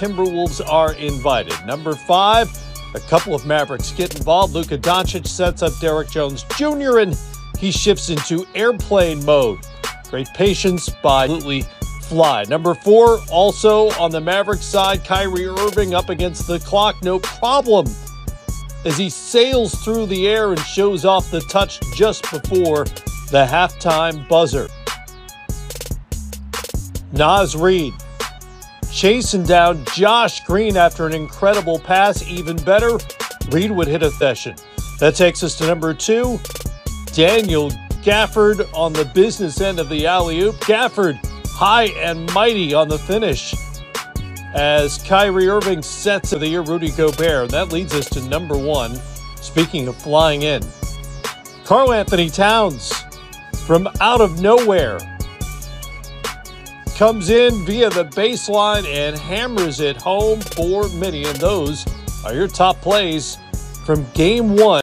Timberwolves are invited. Number five, a couple of Mavericks get involved. Luka Doncic sets up Derrick Jones Jr. and he shifts into airplane mode. Great patience by absolutely fly. Number four, also on the Mavericks side, Kyrie Irving up against the clock, no problem. As he sails through the air and shows off the touch just before the halftime buzzer. Naz Reid chasing down Josh Green after an incredible pass. Even better, Reid would hit a session. That takes us to number two. Daniel Gafford on the business end of the alley oop. Gafford high and mighty on the finish as Kyrie Irving sets of the year Rudy Gobert. And that leads us to number one. Speaking of flying in, Karl-Anthony Towns from out of nowhere comes in via the baseline and hammers it home for many. And those are your top plays from game one.